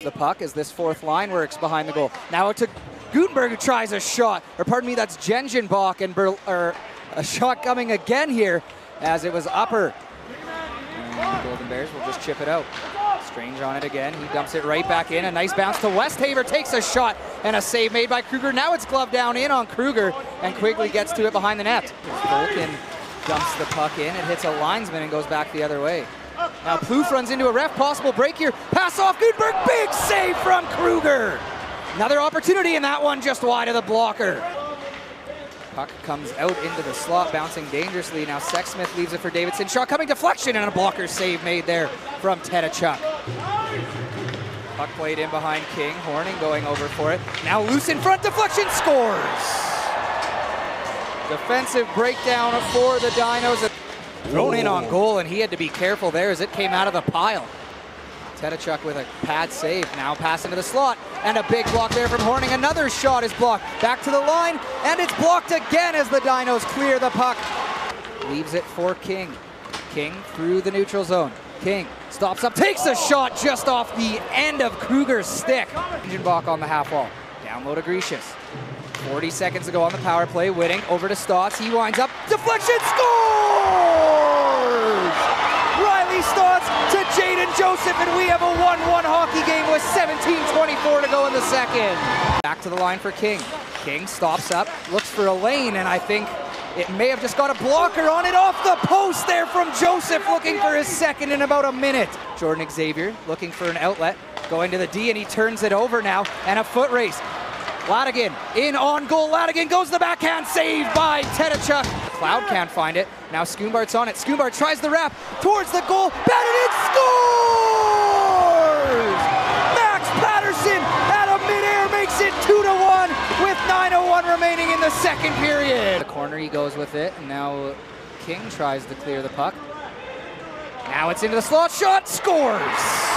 the puck as this fourth line works behind the goal. Now to Gutenberg who tries a shot, or pardon me, that's Jenjenbach and Ber- or a shot coming again here as it was upper. And the Golden Bears will just chip it out. Strange on it again. He dumps it right back in. A nice bounce to Westhaver. Takes a shot and a save made by Kruger. Now it's gloved down in on Kruger, and Quigley gets to it behind the net. Volkin dumps the puck in. It hits a linesman and goes back the other way. Now Plouffe runs into a ref. Possible break here. Pass off Gutenberg. Big save from Kruger. Another opportunity, and that one just wide of the blocker. Puck comes out into the slot, bouncing dangerously. Now Sexsmith leaves it for Davidson. Shaw coming, deflection, and a blocker save made there from Tedachuk. Puck played in behind King. Horning going over for it. Now loose in front, deflection scores. Defensive breakdown for the Dinos. Thrown in on goal, and he had to be careful there as it came out of the pile. Tedachuk with a pad save. Now pass into the slot. And a big block there from Horning. Another shot is blocked. Back to the line. And it's blocked again as the Dinos clear the puck. Leaves it for King. King through the neutral zone. King stops up, takes a shot just off the end of Kruger's stick. Jenjenbach on the half wall. Down low to Grecius. 40 seconds to go on the power play. Whitting over to Stotts. He winds up. Deflection scores! Riley Stotts to Jaden Joseph, and we have a 1-1 hockey game with 17-24 to go in the second. Back to the line for King. King stops up, looks for a lane, and I think it may have just got a blocker on it off the post there from Joseph, looking for his second in about a minute. Jordan Xavier looking for an outlet, going to the D, and he turns it over now, and a foot race. Ladigan in on goal. Ladigan goes the backhand, saved by Tedachuk. Cloud can't find it. Now Schoonbart's on it. Schoonbart tries the wrap towards the goal. Batted it scores! Max Patterson out of midair makes it 2 to 1 with 9.01 remaining in the second period. The corner he goes with it. And now King tries to clear the puck. Now it's into the slot shot, scores!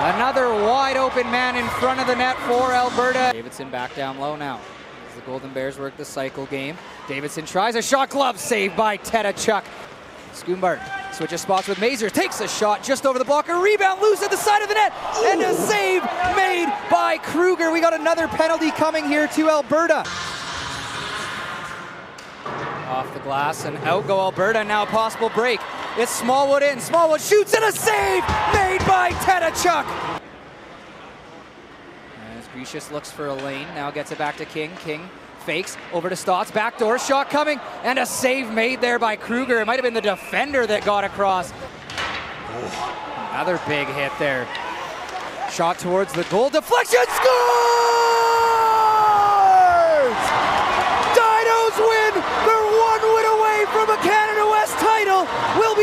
Another wide open man in front of the net for Alberta. Davidson back down low now. As the Golden Bears work the cycle game. Davidson tries a shot glove saved by Tedachuk. Schoonbart switches spots with Mazer. Takes a shot just over the blocker. Rebound loose at the side of the net. And a save made by Kruger. We got another penalty coming here to Alberta. Off the glass and out go Alberta. Now a possible break. It's Smallwood in. Smallwood shoots and a save made by Tedachuk. As Grecius looks for a lane, now gets it back to King. King fakes over to Stotts. Backdoor shot coming and a save made there by Kruger. It might have been the defender that got across. Another big hit there. Shot towards the goal. Deflection scores! Dinos win. They're one win away from a Canada West title. Will